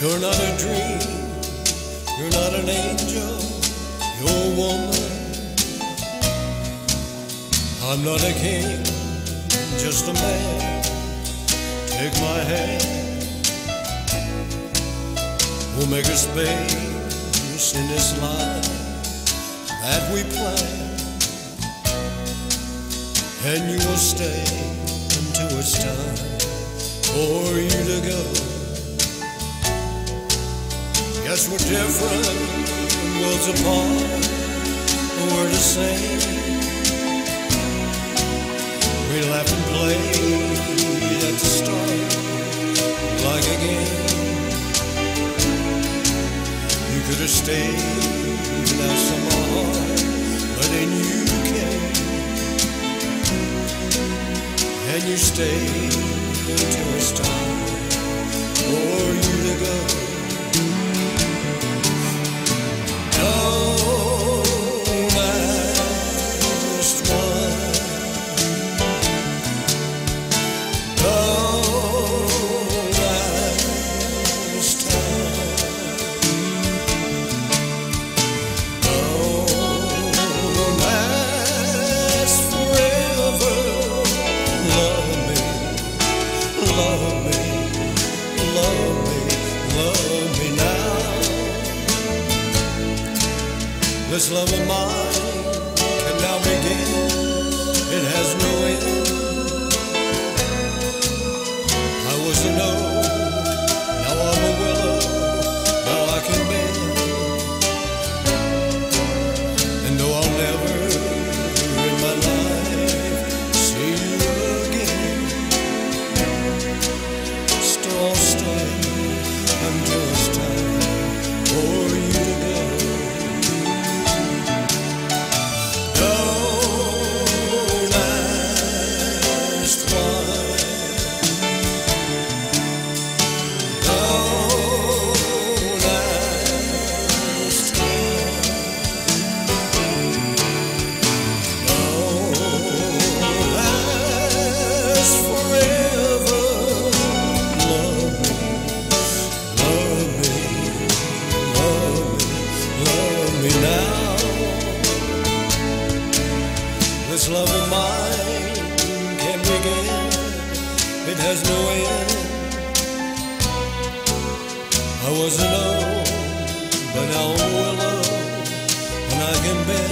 You're not a dream, you're not an angel, you're a woman. I'm not a king, just a man. Take my hand, we'll make a space in this life that we plan, and you will stay until it's time for you to go. Yes, we're different, worlds apart, but we're the same. We laughed and played at the start, like a game. You could have stayed without some heart, but then you came, and you stayed until it's time Don't ask forever. Love me, love now ask It has no end. I was old, but now I'm a willow, and I can bend.